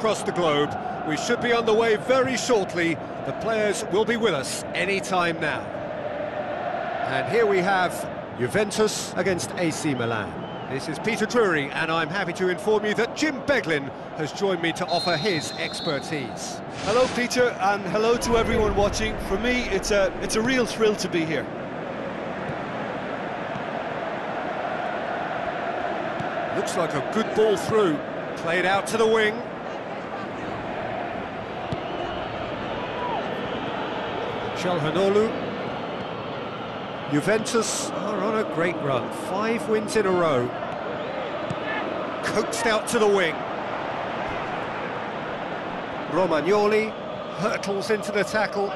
across the globe. We should be on the way very shortly. The players will be with us any time now. And here we have Juventus against AC Milan. This is Peter Drury, and I'm happy to inform you that Jim Beglin has joined me to offer his expertise. Hello, Peter, and hello to everyone watching. For me, it's a it's a real thrill to be here. Looks like a good ball through. Played out to the wing. Calhanoglu. Juventus are on a great run. Five wins in a row. Coaxed out to the wing. Romagnoli hurtles into the tackle.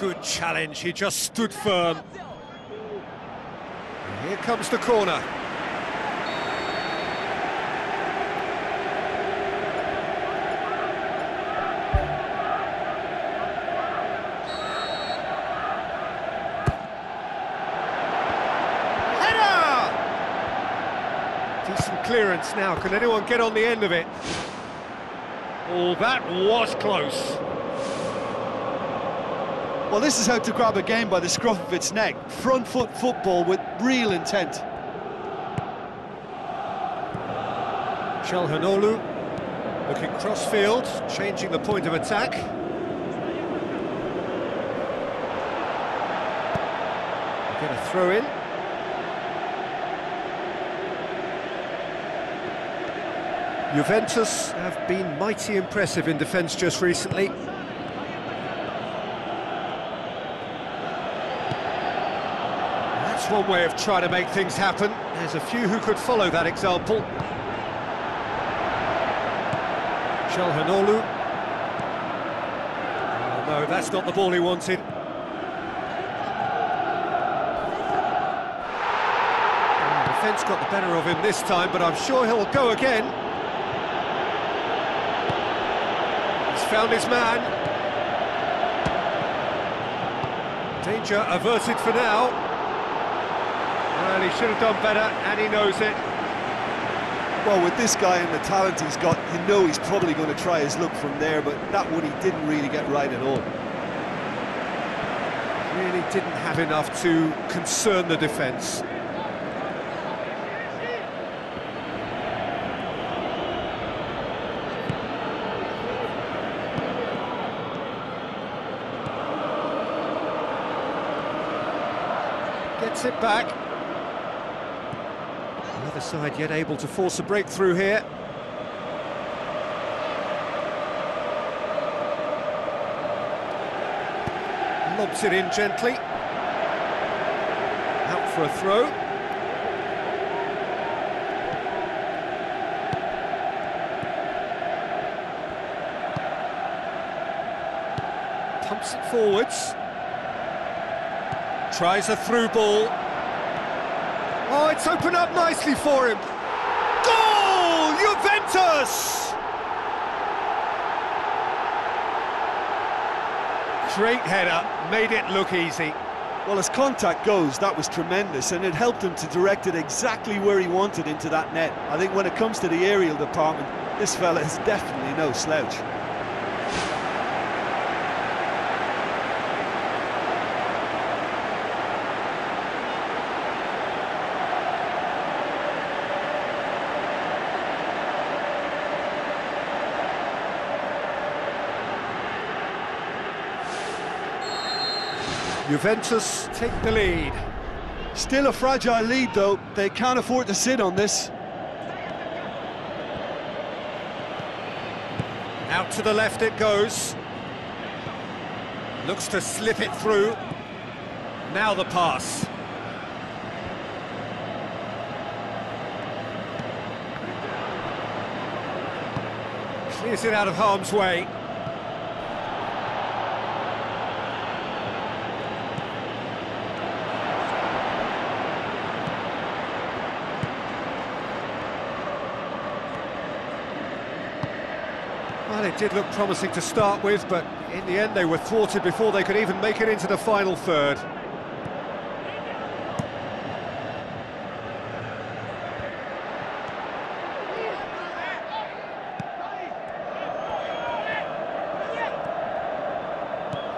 Good challenge, he just stood firm. Here comes the corner. Clearance now. Can anyone get on the end of it? Oh, that was close. Well, this is how to grab a game by the scruff of its neck. Front foot football with real intent. Calhanoglu looking cross-field, changing the point of attack. Get a throw in. Juventus have been mighty impressive in defence just recently. That's one way of trying to make things happen. There's a few who could follow that example. Calhanoglu. Oh, no, that's not the ball he wanted. Defence got the better of him this time, but I'm sure he'll go again. He's found his man. Danger averted for now. Well, he should have done better, and he knows it. Well, with this guy and the talent he's got, you know he's probably going to try his luck from there, but that one he didn't really get right at all. Really didn't have enough to concern the defence. It back. The other side yet able to force a breakthrough here. Lobs it in gently. Out for a throw. Pumps it forwards. Tries a through ball. Oh, it's opened up nicely for him. Goal! Juventus! Great header, made it look easy. Well, as contact goes, that was tremendous, and it helped him to direct it exactly where he wanted into that net. I think when it comes to the aerial department, this fella is definitely no slouch. Juventus take the lead. Still a fragile lead, though. They can't afford to sit on this. Out to the left it goes. Looks to slip it through. Now the pass. Clears it out of harm's way. Well, it did look promising to start with, but in the end they were thwarted before they could even make it into the final third.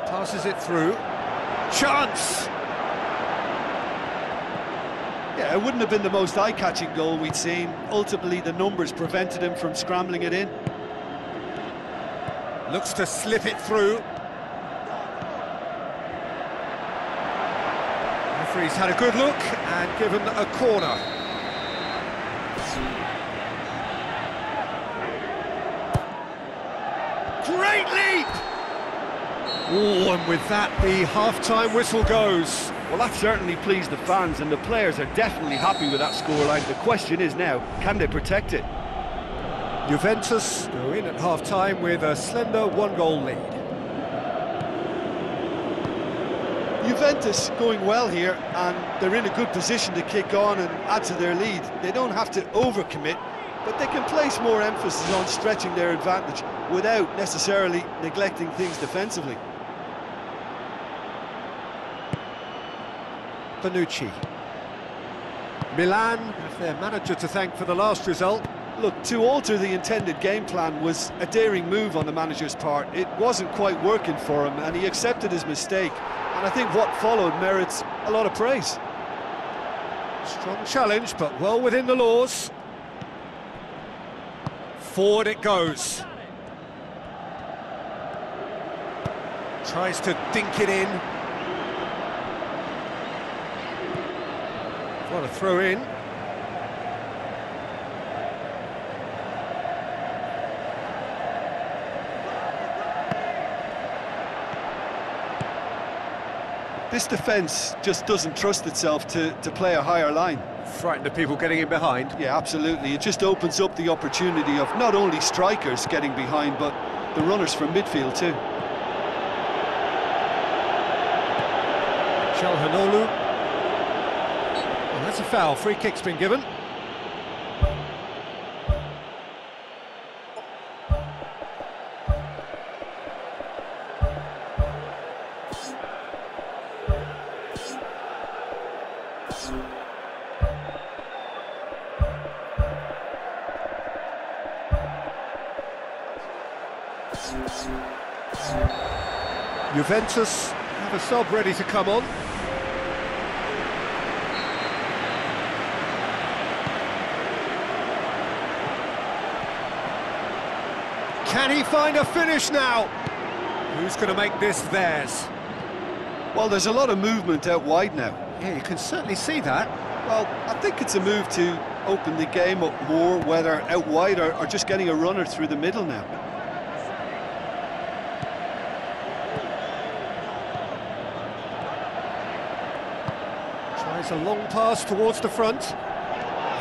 Passes it through. Chance! Yeah, it wouldn't have been the most eye-catching goal we'd seen. Ultimately, the numbers prevented him from scrambling it in. Looks to slip it through. Referee's had a good look and given a corner. Great leap! Oh, and with that, the half-time whistle goes. Well, that certainly pleased the fans, and the players are definitely happy with that scoreline. The question is now, can they protect it? Juventus go in at half-time with a slender one-goal lead. Juventus going well here, and they're in a good position to kick on and add to their lead. They don't have to overcommit, but they can place more emphasis on stretching their advantage without necessarily neglecting things defensively. Bonucci. Milan have their manager to thank for the last result. Look, to alter the intended game plan was a daring move on the manager's part. It wasn't quite working for him, and he accepted his mistake. And I think what followed merits a lot of praise. Strong challenge, but well within the laws. Forward it goes. Tries to dink it in. What a throw in. This defence just doesn't trust itself to, to play a higher line. Frightened of people getting in behind. Yeah, absolutely. It just opens up the opportunity of not only strikers getting behind, but the runners from midfield too. Calhanoglu. Well, that's a foul. Free kick's been given. Juventus have a sub ready to come on. Can he find a finish now? Who's going to make this theirs? Well, there's a lot of movement out wide now. Yeah, you can certainly see that. Well, I think it's a move to open the game up more, whether out wide or, or just getting a runner through the middle now. Tries a long pass towards the front.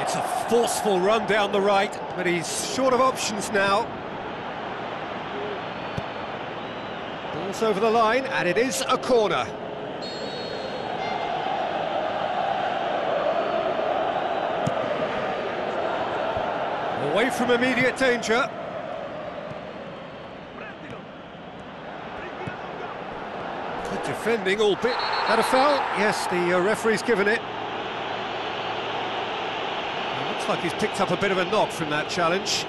It's a forceful run down the right, but he's short of options now. Ball's over the line, and it is a corner. Away from immediate danger. Good defending, albeit that a foul? Yes, the uh, referee's given it. it. Looks like he's picked up a bit of a knock from that challenge.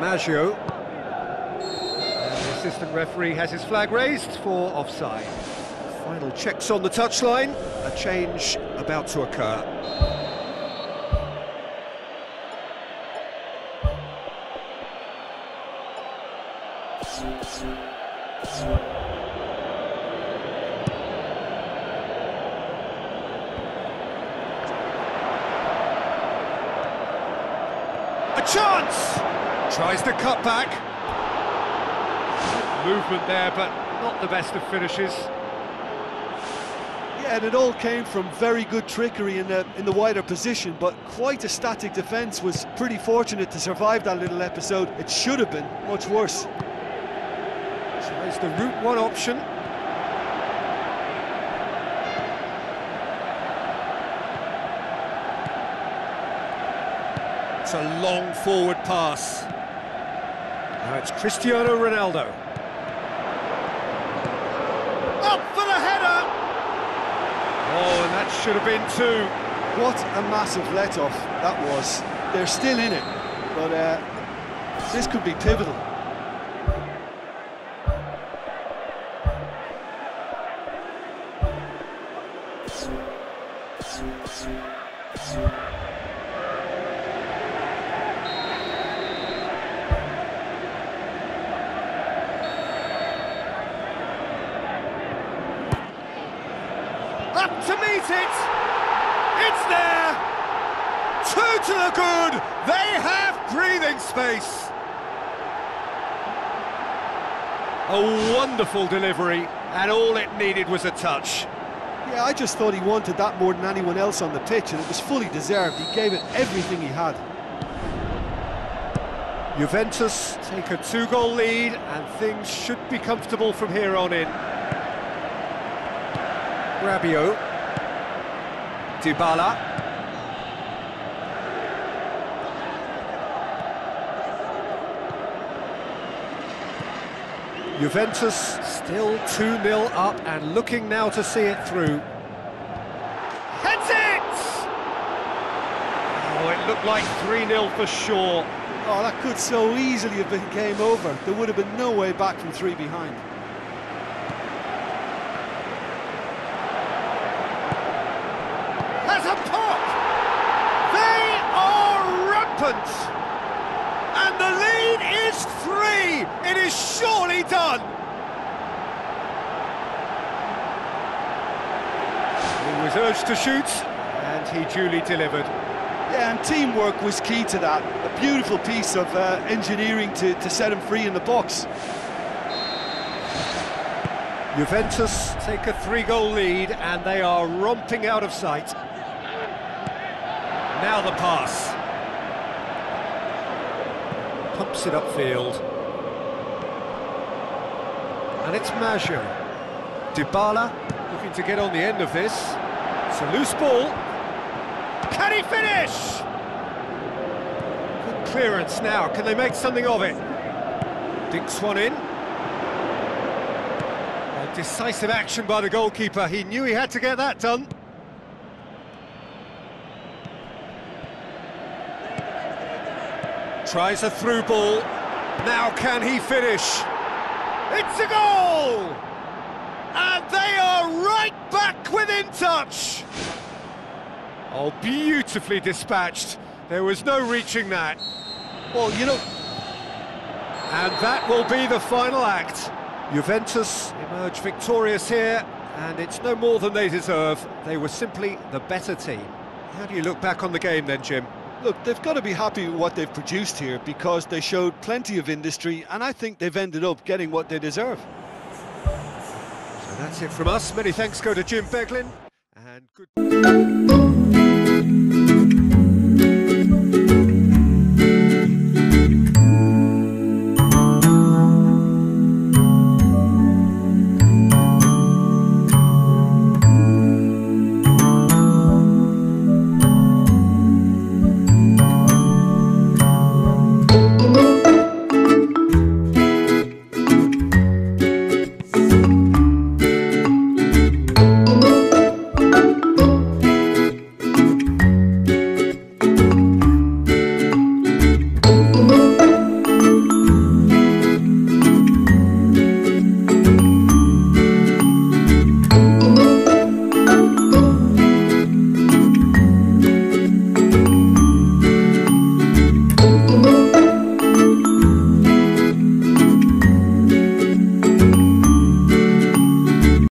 Maggio. Assistant referee has his flag raised for offside. Final checks on the touchline, a change about to occur. A chance! Tries to cut back. Movement there, but not the best of finishes. Yeah, and it all came from very good trickery in the in the wider position, but quite a static defence was pretty fortunate to survive that little episode. It should have been much worse. Tries the route one option. It's a long forward pass. Now it's Cristiano Ronaldo. Should have been two. What a massive let-off that was. They're still in it, but uh, this could be pivotal. Meet it! It's there! Two to the good! They have breathing space! A wonderful delivery, and all it needed was a touch. Yeah, I just thought he wanted that more than anyone else on the pitch, and it was fully deserved. He gave it everything he had. Juventus take a two-goal lead, and things should be comfortable from here on in. Rabiot. Dybala. Juventus still 2-0 up and looking now to see it through. Heads it! Oh, it looked like 3-0 for sure. Oh, that could so easily have been game over. There would have been no way back from three behind. Has a pop! They are rampant! And the lead is three! It is surely done! He was urged to shoot, and he duly delivered. Yeah, and teamwork was key to that. A beautiful piece of uh, engineering to, to set him free in the box. Juventus take a three-goal lead, and they are romping out of sight. Now the pass. Pumps it upfield. And it's Maggio. Dybala looking to get on the end of this. It's a loose ball. Can he finish? Good clearance now. Can they make something of it? Dinks one in. A decisive action by the goalkeeper. He knew he had to get that done. Tries a through ball. Now can he finish? It's a goal! And they are right back within touch! Oh, beautifully dispatched. There was no reaching that. Well, you know, And that will be the final act. Juventus emerge victorious here, and it's no more than they deserve. They were simply the better team. How do you look back on the game then, Jim? look, they've got to be happy with what they've produced here because they showed plenty of industry, and I think they've ended up getting what they deserve. That's it from us. Many thanks go to Jim Beglin, and good...